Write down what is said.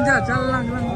等一下，加浪浪。